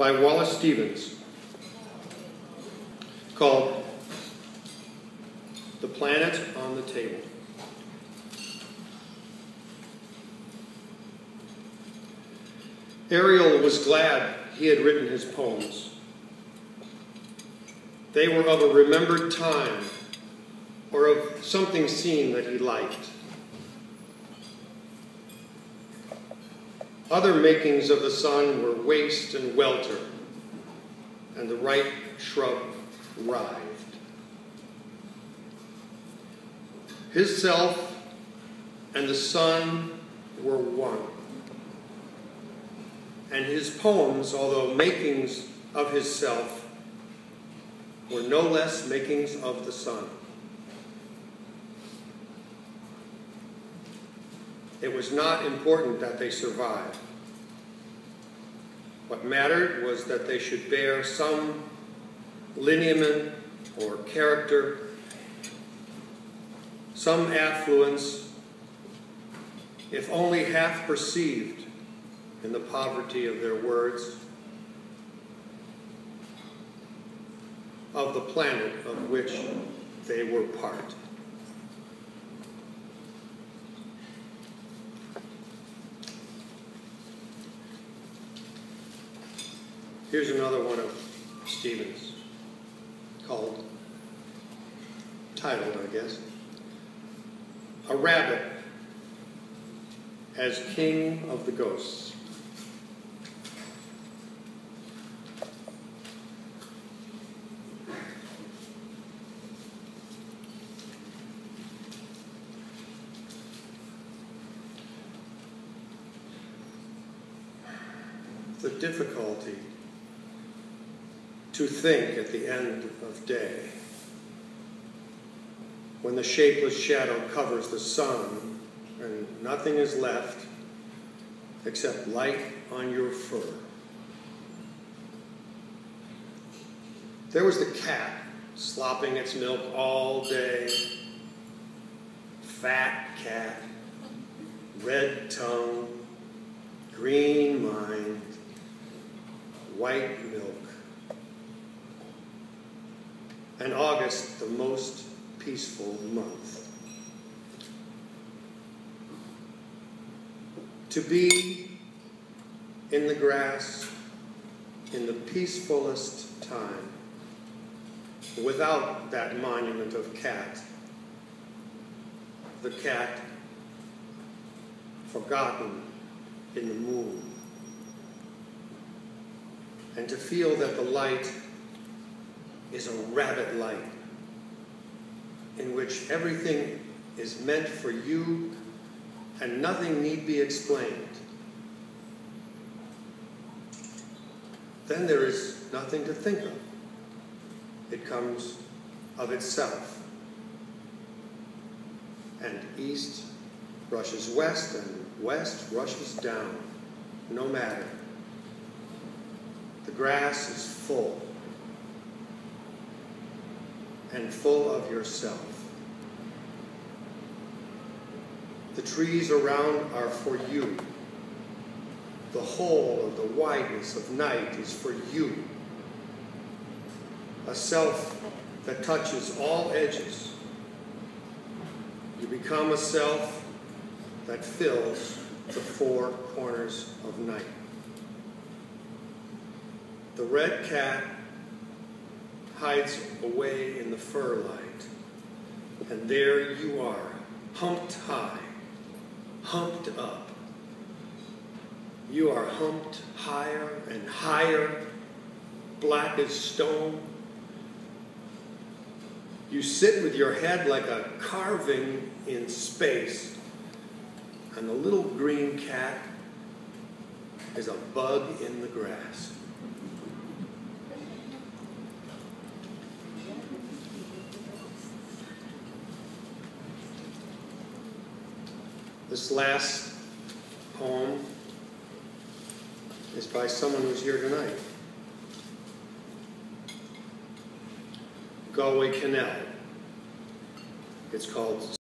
by Wallace Stevens called The Planet on the Table. Ariel was glad he had written his poems. They were of a remembered time or of something seen that he liked. Other makings of the sun were waste and welter, and the ripe shrub writhed. His self and the sun were one. And his poems, although makings of his self, were no less makings of the sun. It was not important that they survive. What mattered was that they should bear some lineament or character, some affluence, if only half perceived in the poverty of their words, of the planet of which they were part. Here's another one of Stevens called, titled, I guess, A Rabbit as King of the Ghosts. The difficulty to think at the end of day. When the shapeless shadow covers the sun and nothing is left except light on your fur. There was the cat slopping its milk all day. Fat cat, red tongue, green mind, white milk and August the most peaceful month. To be in the grass in the peacefulest time without that monument of cat, the cat forgotten in the moon, and to feel that the light is a rabbit light in which everything is meant for you and nothing need be explained. Then there is nothing to think of. It comes of itself. And east rushes west and west rushes down, no matter. The grass is full and full of yourself. The trees around are for you. The whole of the wideness of night is for you. A self that touches all edges. You become a self that fills the four corners of night. The red cat hides away in the fur light. And there you are, humped high, humped up. You are humped higher and higher, black as stone. You sit with your head like a carving in space, and the little green cat is a bug in the grass. This last poem is by someone who's here tonight. Galway Kinnell. It's called